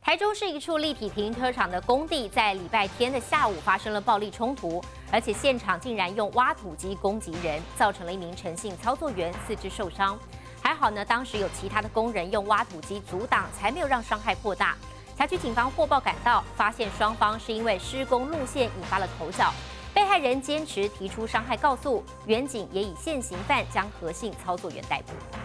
台中市一处立体停车场的工地，在礼拜天的下午发生了暴力冲突，而且现场竟然用挖土机攻击人，造成了一名诚信操作员四肢受伤。还好呢，当时有其他的工人用挖土机阻挡，才没有让伤害扩大。辖区警方获报赶到，发现双方是因为施工路线引发了口角，被害人坚持提出伤害告诉，原警也以现行犯将何姓操作员逮捕。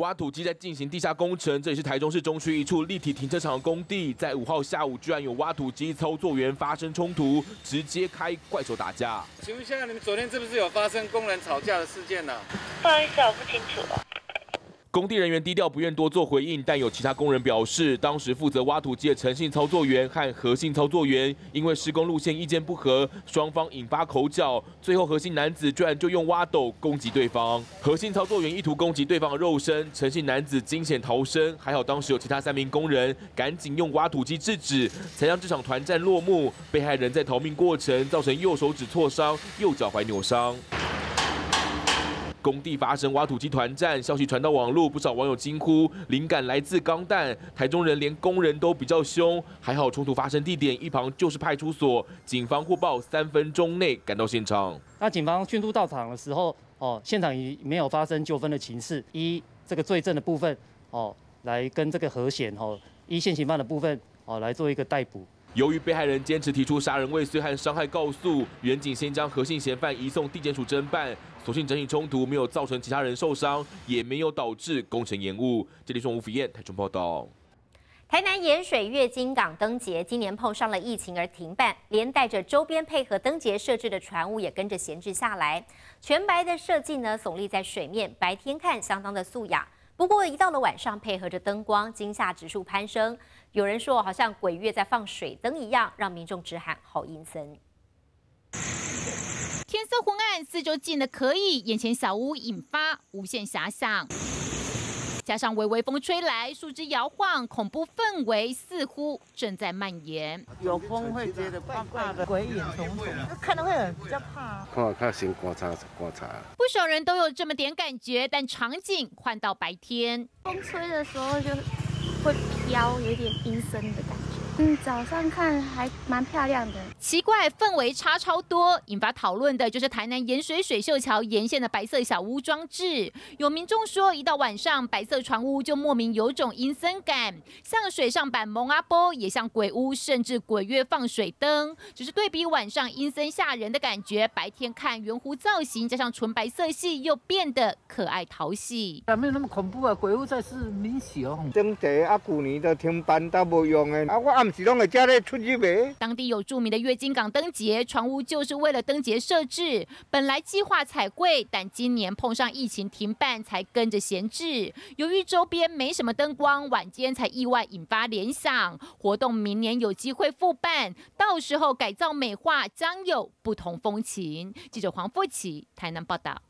挖土机在进行地下工程，这里是台中市中区一处立体停车场的工地。在五号下午，居然有挖土机操作员发生冲突，直接开怪手打架。请问一下，你们昨天是不是有发生工人吵架的事件呢？不好意思，我不清楚。工地人员低调，不愿多做回应，但有其他工人表示，当时负责挖土机的诚信操作员和核心操作员因为施工路线意见不合，双方引发口角，最后核心男子居然就用挖斗攻击对方。核心操作员意图攻击对方的肉身，诚信男子惊险逃生，还好当时有其他三名工人赶紧用挖土机制止，才让这场团战落幕。被害人在逃命过程造成右手指挫伤，右脚踝扭伤。工地发生挖土机团战，消息传到网络，不少网友惊呼：灵感来自钢弹。台中人连工人都比较凶，还好冲突发生地点一旁就是派出所，警方获报三分钟内赶到现场。那警方迅速到场的时候，哦，现场已没有发生纠纷的情势，依这个罪证的部分，哦，来跟这个和弦，哦，依现行犯的部分，哦，来做一个逮捕。由于被害人坚持提出杀人未遂和伤害告诉，原警先将何姓嫌犯移送地检署侦办。所幸整体冲突没有造成其他人受伤，也没有导致工程延误。这里是吴福燕，台中报道。台南盐水月金港灯节今年碰上了疫情而停办，连带着周边配合灯节设置的船坞也跟着闲置下来。全白的设计呢，耸立在水面，白天看相当的素雅。不过一到了晚上，配合着灯光，惊吓指数攀升。有人说，好像鬼月在放水灯一样，让民众直喊好阴森。天色昏暗，四周静得可以，眼前小屋引发无限遐想。加上微微风吹来，树枝摇晃，恐怖氛围似乎正在蔓延。有风会觉得怕怕的，鬼影重重，看到会很比较怕。看看先观察观察。不少人都有这么点感觉，但场景换到白天，风吹的时候就。会飘，有点阴森的感觉。嗯，早上看还蛮漂亮的。奇怪，氛围差超多。引发讨论的就是台南盐水水秀桥沿线的白色小屋装置。有民众说，一到晚上，白色船屋就莫名有种阴森感，像水上版蒙阿波，也像鬼屋，甚至鬼月放水灯。只是对比晚上阴森吓人的感觉，白天看圆弧造型加上纯白色系，又变得可爱讨喜。没有那么恐怖啊，鬼屋才是明显。灯节啊，旧年都停办都无用的，啊，我暗。当地有著名的月经港灯节船屋，就是为了灯节设置。本来计划彩绘，但今年碰上疫情停办，才跟着闲置。由于周边没什么灯光，晚间才意外引发联想。活动明年有机会复办，到时候改造美化，将有不同风情。记者黄富奇台南报道。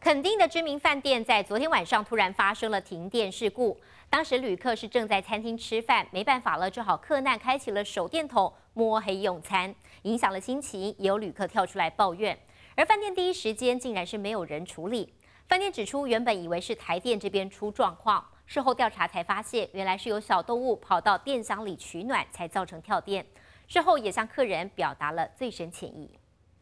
垦丁的知名饭店在昨天晚上突然发生了停电事故。当时旅客是正在餐厅吃饭，没办法了，只好客难开启了手电筒摸黑用餐，影响了心情。有旅客跳出来抱怨，而饭店第一时间竟然是没有人处理。饭店指出，原本以为是台电这边出状况，事后调查才发现，原来是有小动物跑到电箱里取暖，才造成跳电。事后也向客人表达了最深歉意。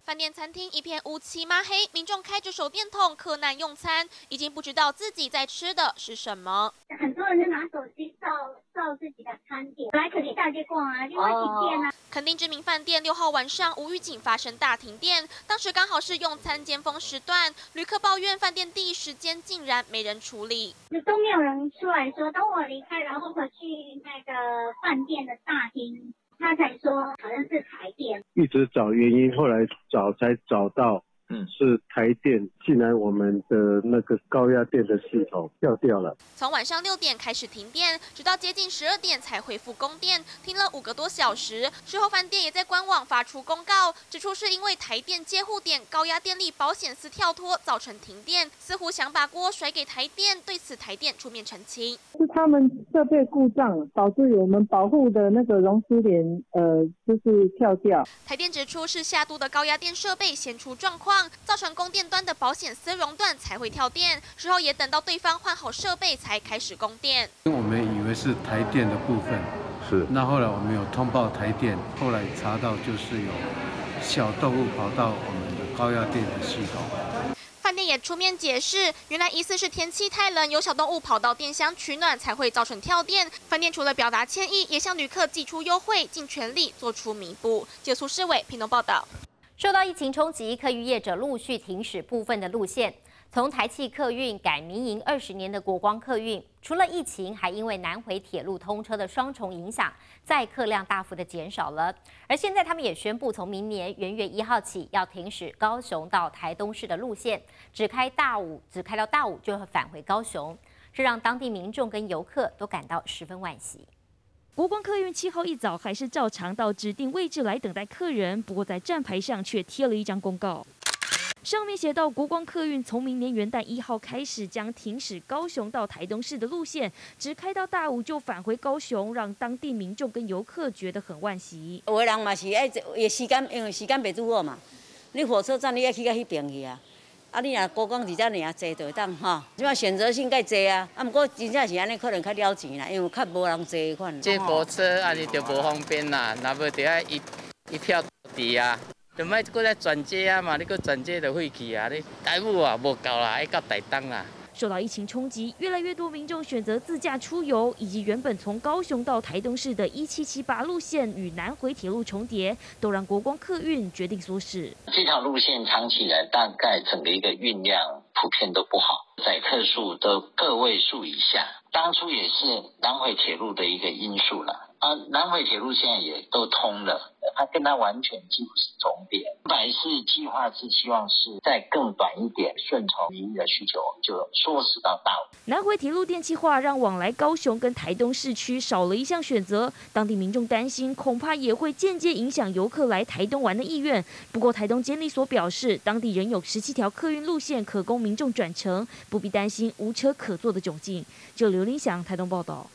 饭店餐厅一片乌漆抹黑，民众开着手电筒客难用餐，已经不知道自己在吃的是什么。很多人就拿手机照照自己的餐点，来肯定大街逛啊，就会停电啊。肯定知名饭店六号晚上无预警发生大停电，当时刚好是用餐尖峰时段，旅客抱怨饭店第一时间竟然没人处理，都没有人出来说，等我离开，然后回去那个饭店的大厅。他才说好像是彩电，一直找原因，后来找才找到。嗯，是台电，进来我们的那个高压电的系统掉掉了。从晚上六点开始停电，直到接近十二点才恢复供电，停了五个多小时。事后饭店也在官网发出公告，指出是因为台电接户点高压电力保险丝跳脱造成停电，似乎想把锅甩给台电。对此，台电出面澄清，是他们设备故障导致我们保护的那个熔丝点呃就是跳掉。台电指出。出是下都的高压电设备先出状况，造成供电端的保险丝熔断才会跳电。之后也等到对方换好设备才开始供电。我们以为是台电的部分，是。那后来我们有通报台电，后来查到就是有小动物跑到我们的高压电的系统。也出面解释，原来疑似是天气太冷，有小动物跑到电箱取暖，才会造成跳电。饭店除了表达歉意，也向旅客寄出优惠，尽全力做出弥补。就苏世伟，屏东报道。受到疫情冲击，客运业者陆续停驶部分的路线。从台汽客运改民营二十年的国光客运，除了疫情，还因为南回铁路通车的双重影响，载客量大幅的减少了。而现在他们也宣布，从明年元月一号起，要停驶高雄到台东市的路线，只开大武，只开到大武就会返回高雄，这让当地民众跟游客都感到十分惋惜。国光客运七号一早还是照常到指定位置来等待客人，不过在站牌上却贴了一张公告。上面写到，国光客运从明年元旦一号开始将停驶高雄到台东市的路线，只开到大武就返回高雄，让当地民众跟游客觉得很惋惜。有的人嘛是爱，也时间因为时间袂拄好嘛，你火车站你要去到迄边去啊，啊你若国光二站尔坐就当哈，即码选择性该坐啊，啊毋过真正是安尼可能较了钱啦，因为较无人坐款。坐火车安尼就无方便啦，那要得爱一一票抵啊。就卖过来转接啊嘛，你个转接就废去啊！你台务啊无够啦，要到台东啦。受到疫情冲击，越来越多民众选择自驾出游，以及原本从高雄到台东市的一七七八路线与南回铁路重叠，都让国光客运决定缩驶。这条路线长期以来，大概整个一个运量普遍都不好，载客数都个位数以下。当初也是南回铁路的一个因素了。啊，南回铁路现在也都通了，它跟它完全几乎是重叠。百事计划是希望是再更短一点，顺从民意的需求，就缩时到大。南回铁路电气化让往来高雄跟台东市区少了一项选择，当地民众担心，恐怕也会间接影响游客来台东玩的意愿。不过台东监理所表示，当地仍有十七条客运路线可供民众转乘，不必担心无车可坐的窘境。就刘林祥台东报道。